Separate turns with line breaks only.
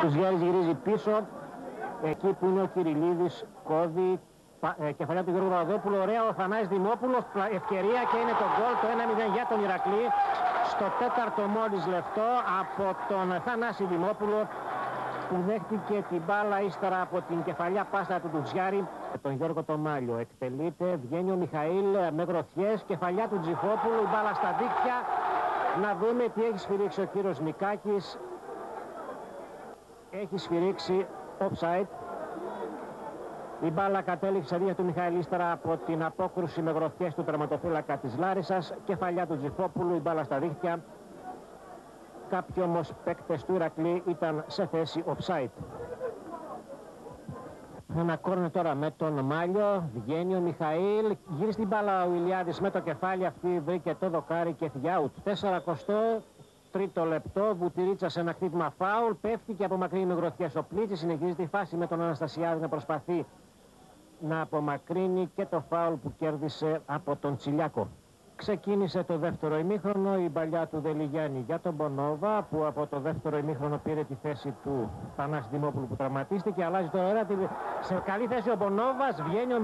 Τους Γιάννης γυρίζει πίσω, εκεί που είναι ο Κυριλίδης, κόβει πα- ε, κεφαλιά του Γιώργου Παπαδόπουλου, ωραία ο Θανάης Δημόπουλος, πρα- ευκαιρία και είναι το γκολ, το 1-0 για τον Ηρακλή, στο τέταρτο μόλις λεπτό από τον Θανάση Δημόπουλο, που δέχτηκε την μπάλα ύστερα από την κεφαλιά πάστα του Τουτζιάρη. Τον Γιώργο Τομάλιο εκτελείται, βγαίνει ο Μιχαήλ ε, με γροθιές, κεφαλιά του Τζιφόπουλου, η μπάλα στα δίκτυα. Να δούμε τι έχει σφυρίξει ο κύριος Μικάκης. Έχει σφυρίξει offside. Η μπάλα κατέληξε στα δίχτυα του Μιχαήλ ύστερα από την απόκρουση με γροθιές του τερματοφύλακα της Λάρισας. Κεφαλιά του Τζιφόπουλου, η μπάλα στα δίχτυα. Κάποιοι όμως παίκτες του Ηρακλή ήταν σε θέση offside. Ένα κόρνο τώρα με τον Μάλιο, βγαίνει ο Μιχαήλ, γύρισε την μπάλα ο Ηλιάδης με το κεφάλι, αυτή βρήκε το δοκάρι και φυγιά out. 40 τρίτο λεπτό, Βουτυρίτσα σε ένα χτύπημα φάουλ, πέφτει και απομακρύνει με γροθιές ο Πλίτσης, συνεχίζει τη φάση με τον Αναστασιάδη να προσπαθεί να απομακρύνει και το φάουλ που κέρδισε από τον Τσιλιάκο. Ξεκίνησε το δεύτερο ημίχρονο η παλιά του Δελιγιάννη για τον Μπονόβα που από το δεύτερο ημίχρονο πήρε τη θέση του Θανάση Δημόπουλου που τραυματίστηκε. Αλλάζει τώρα ώρα, τη- σε καλή θέση ο Μπονόβας, βγαίνει ο